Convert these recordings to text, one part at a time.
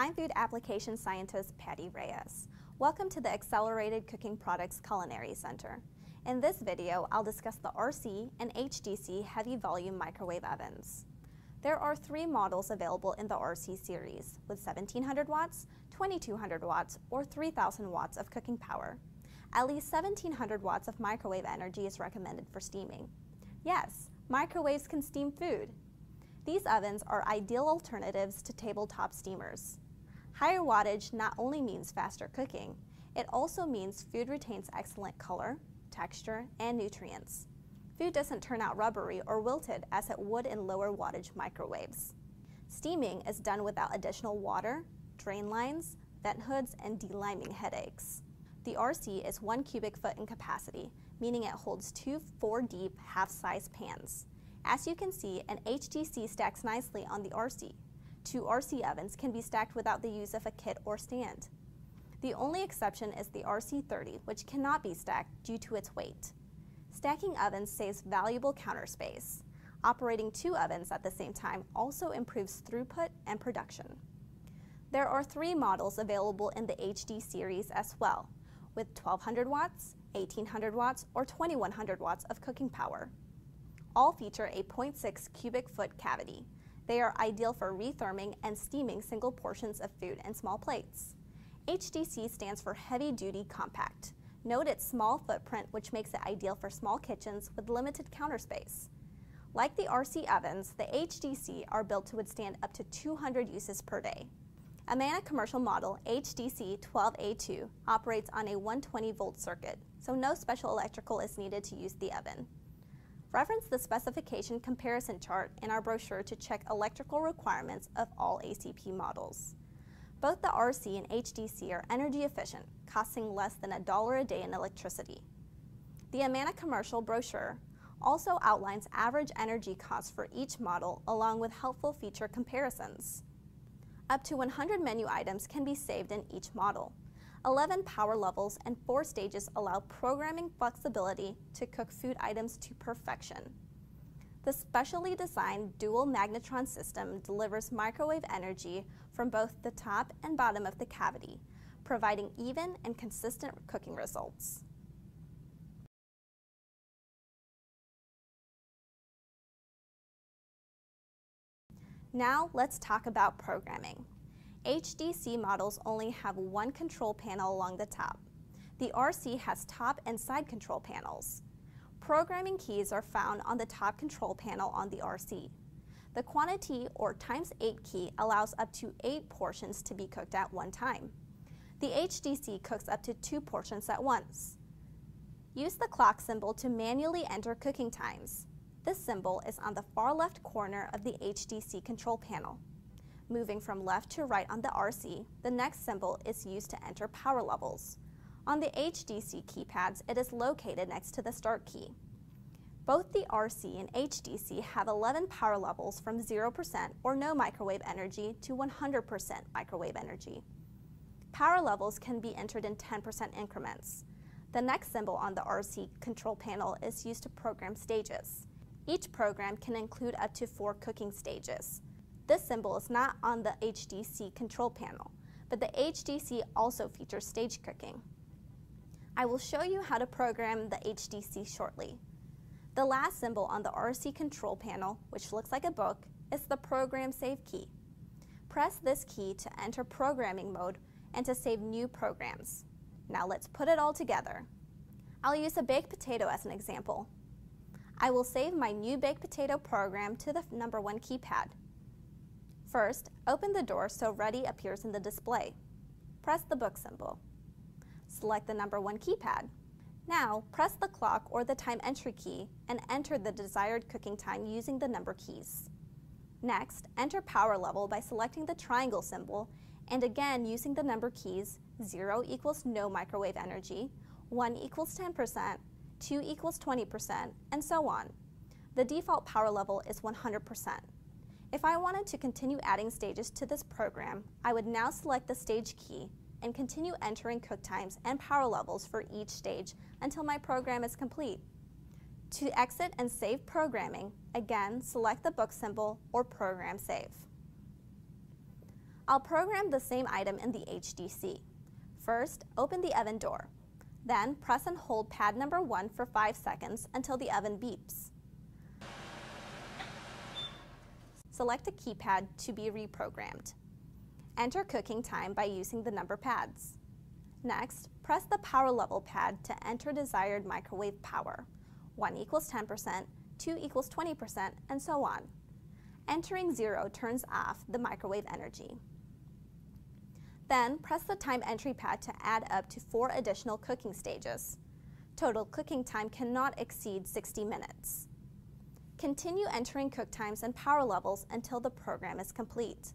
I'm food application scientist Patty Reyes. Welcome to the Accelerated Cooking Products Culinary Center. In this video, I'll discuss the RC and HDC heavy volume microwave ovens. There are three models available in the RC series with 1700 watts, 2200 watts, or 3000 watts of cooking power. At least 1700 watts of microwave energy is recommended for steaming. Yes, microwaves can steam food. These ovens are ideal alternatives to tabletop steamers. Higher wattage not only means faster cooking, it also means food retains excellent color, texture, and nutrients. Food doesn't turn out rubbery or wilted as it would in lower wattage microwaves. Steaming is done without additional water, drain lines, vent hoods, and deliming headaches. The RC is 1 cubic foot in capacity, meaning it holds two 4-deep half-size pans. As you can see, an HDC stacks nicely on the RC. Two RC ovens can be stacked without the use of a kit or stand. The only exception is the RC30, which cannot be stacked due to its weight. Stacking ovens saves valuable counter space. Operating two ovens at the same time also improves throughput and production. There are three models available in the HD series as well, with 1200 watts, 1800 watts, or 2100 watts of cooking power. All feature a 0.6 cubic foot cavity. They are ideal for retherming and steaming single portions of food in small plates. HDC stands for Heavy Duty Compact. Note its small footprint, which makes it ideal for small kitchens with limited counter space. Like the RC ovens, the HDC are built to withstand up to 200 uses per day. Amana commercial model HDC 12A2 operates on a 120 volt circuit, so no special electrical is needed to use the oven. Reference the specification comparison chart in our brochure to check electrical requirements of all ACP models. Both the RC and HDC are energy efficient, costing less than a dollar a day in electricity. The Amana commercial brochure also outlines average energy costs for each model along with helpful feature comparisons. Up to 100 menu items can be saved in each model. 11 power levels and 4 stages allow programming flexibility to cook food items to perfection. The specially designed dual magnetron system delivers microwave energy from both the top and bottom of the cavity, providing even and consistent cooking results. Now let's talk about programming. HDC models only have one control panel along the top. The RC has top and side control panels. Programming keys are found on the top control panel on the RC. The quantity or times 8 key allows up to 8 portions to be cooked at one time. The HDC cooks up to 2 portions at once. Use the clock symbol to manually enter cooking times. This symbol is on the far left corner of the HDC control panel. Moving from left to right on the RC, the next symbol is used to enter power levels. On the HDC keypads, it is located next to the start key. Both the RC and HDC have 11 power levels from 0% or no microwave energy to 100% microwave energy. Power levels can be entered in 10% increments. The next symbol on the RC control panel is used to program stages. Each program can include up to four cooking stages. This symbol is not on the HDC control panel, but the HDC also features stage cooking. I will show you how to program the HDC shortly. The last symbol on the RC control panel, which looks like a book, is the Program Save key. Press this key to enter programming mode and to save new programs. Now let's put it all together. I'll use a baked potato as an example. I will save my new baked potato program to the number one keypad. First, open the door so Ready appears in the display. Press the book symbol. Select the number one keypad. Now, press the clock or the time entry key and enter the desired cooking time using the number keys. Next, enter power level by selecting the triangle symbol and again using the number keys 0 equals no microwave energy, 1 equals 10%, 2 equals 20%, and so on. The default power level is 100%. If I wanted to continue adding stages to this program, I would now select the stage key and continue entering cook times and power levels for each stage until my program is complete. To exit and save programming, again, select the book symbol or Program Save. I'll program the same item in the HDC. First, open the oven door. Then, press and hold pad number 1 for 5 seconds until the oven beeps. Select a keypad to be reprogrammed. Enter cooking time by using the number pads. Next, press the power level pad to enter desired microwave power. 1 equals 10%, 2 equals 20%, and so on. Entering 0 turns off the microwave energy. Then, press the time entry pad to add up to 4 additional cooking stages. Total cooking time cannot exceed 60 minutes. Continue entering cook times and power levels until the program is complete.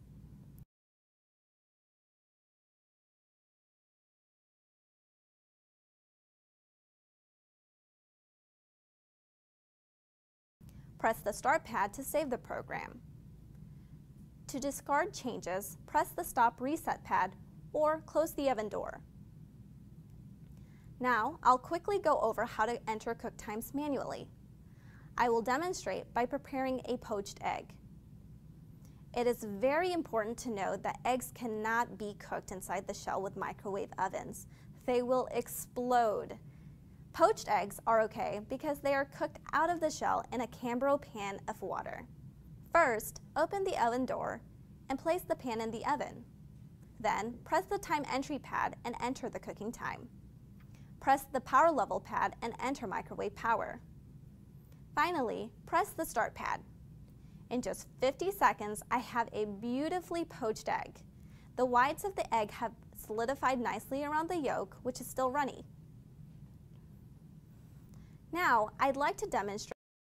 Press the Start pad to save the program. To discard changes, press the Stop Reset pad or close the oven door. Now, I'll quickly go over how to enter cook times manually. I will demonstrate by preparing a poached egg. It is very important to note that eggs cannot be cooked inside the shell with microwave ovens. They will explode. Poached eggs are okay because they are cooked out of the shell in a Cambro pan of water. First, open the oven door and place the pan in the oven. Then, press the time entry pad and enter the cooking time. Press the power level pad and enter microwave power. Finally, press the start pad. In just 50 seconds, I have a beautifully poached egg. The whites of the egg have solidified nicely around the yolk, which is still runny. Now, I'd like to demonstrate